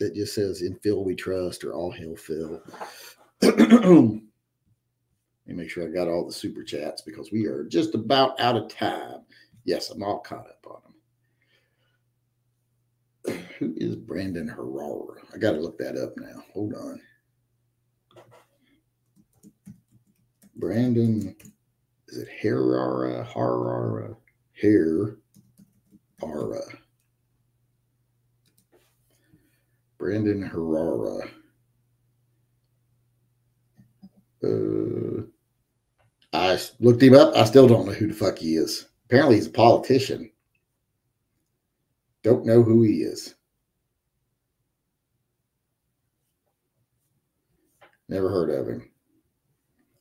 that just says "In Phil We Trust" or "All Hail Phil." Let me make sure I got all the super chats because we are just about out of time. Yes, I'm all caught up on them. Who is Brandon Herrera? I got to look that up now. Hold on. Brandon, is it Herrera? Herrera? Herrera. Brandon Herrera. Uh, I looked him up. I still don't know who the fuck he is. Apparently, he's a politician. Don't know who he is. Never heard of him.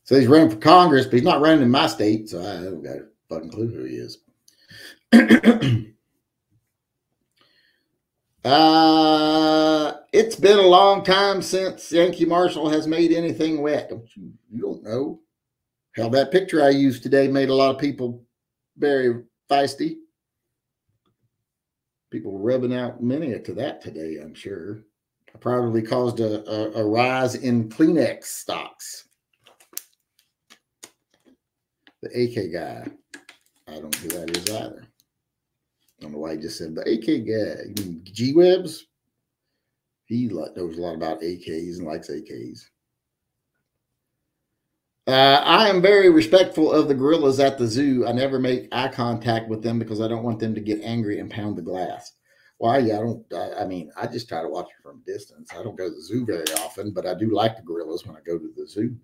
So he's running for Congress, but he's not running in my state, so I don't got a fucking clue who he is. uh, it's been a long time since Yankee Marshal has made anything wet. Don't you? You don't know. Hell, that picture I used today made a lot of people very feisty. People rubbing out many to that today, I'm sure. Probably caused a, a, a rise in Kleenex stocks. The AK guy. I don't know who that is either. I don't know why he just said the AK guy. You mean G Webs? He knows a lot about AKs and likes AKs. Uh, I am very respectful of the gorillas at the zoo. I never make eye contact with them because I don't want them to get angry and pound the glass. Why? Yeah, I don't. I, I mean, I just try to watch it from distance. I don't go to the zoo very often, but I do like the gorillas when I go to the zoo.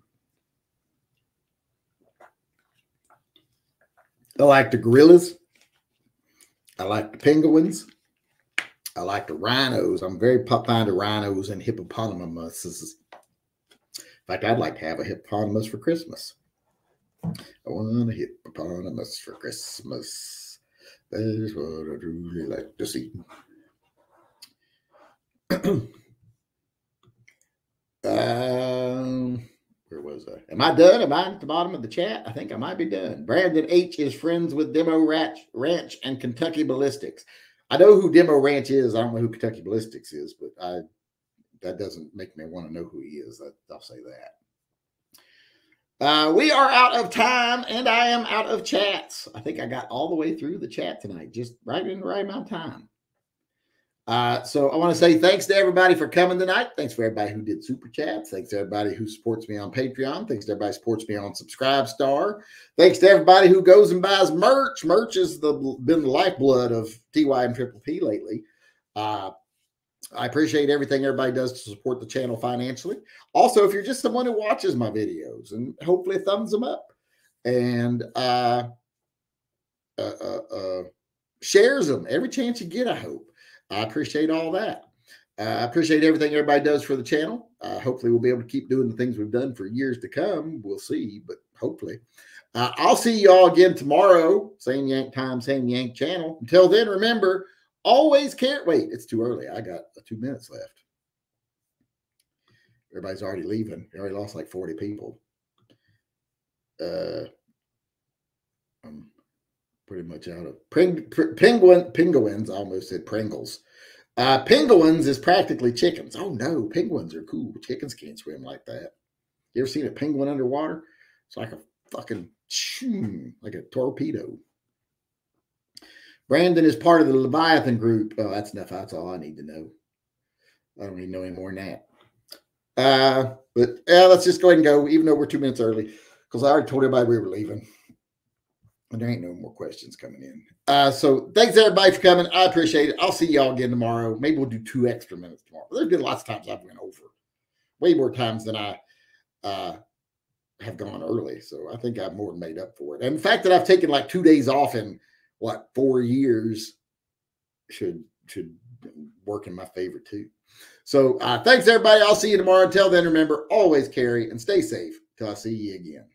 I like the gorillas. I like the penguins. I like the rhinos. I'm very fond of rhinos and hippopotamuses. In fact, I'd like to have a hippopotamus for Christmas. I want a hippopotamus for Christmas. That is what I'd really like to see. um, where was I? Am I done? Am I at the bottom of the chat? I think I might be done. Brandon H is friends with Demo Ranch, Ranch and Kentucky Ballistics. I know who Demo Ranch is. I don't know who Kentucky Ballistics is, but I that doesn't make me want to know who he is. I'll say that. Uh, we are out of time and I am out of chats. I think I got all the way through the chat tonight, just right in the right amount of time. Uh, so I want to say thanks to everybody for coming tonight. Thanks for everybody who did super chats. Thanks to everybody who supports me on Patreon. Thanks to everybody who supports me on Subscribe Star. Thanks to everybody who goes and buys merch. Merch has the, been the lifeblood of TY and Triple P lately. Uh, I appreciate everything everybody does to support the channel financially. Also, if you're just someone who watches my videos and hopefully thumbs them up and uh, uh, uh, uh shares them every chance you get, I hope. I appreciate all that. Uh, I appreciate everything everybody does for the channel. Uh, hopefully, we'll be able to keep doing the things we've done for years to come. We'll see, but hopefully. I'll see you all again tomorrow. Same Yank time, same Yank channel. Until then, remember, always can't Wait, it's too early. I got two minutes left. Everybody's already leaving. We already lost like 40 people. Uh, um, pretty much out of Pring, penguin penguins. I almost said Pringles. Uh, penguins is practically chickens. Oh no, penguins are cool. Chickens can't swim like that. You ever seen a penguin underwater? It's like a fucking like a torpedo. Brandon is part of the Leviathan group. Oh, that's enough. That's all I need to know. I don't need to know any more than that. Uh, but yeah, let's just go ahead and go, even though we're two minutes early, because I already told everybody we were leaving. And there ain't no more questions coming in. Uh, so thanks everybody for coming. I appreciate it. I'll see y'all again tomorrow. Maybe we'll do two extra minutes tomorrow. There's been lots of times I've went over, way more times than I uh, have gone early. So I think I've more than made up for it. And the fact that I've taken like two days off in what four years should should work in my favor too. So uh, thanks everybody. I'll see you tomorrow. Until then, remember always carry and stay safe. Till I see you again.